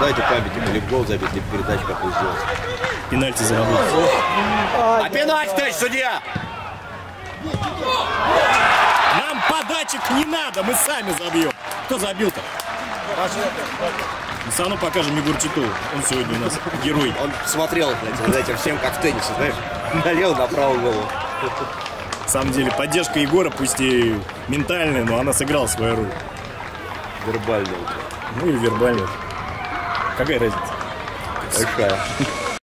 Дайте память, ему либо гол забить, либо передачу какую сделать. Пенальти заработал. А пенальти, товарищ судья! Нам подачек не надо, мы сами забьем. Кто забил-то? Мы все равно покажем Егор Титову. Он сегодня у нас герой. Он смотрел знаете, за этим всем, как в теннисе, знаешь, налево, направо голову. На самом деле, поддержка Егора, пусть и ментальная, но она сыграла свою роль. Вербально. Ну и вербально. Какая разница? Большая.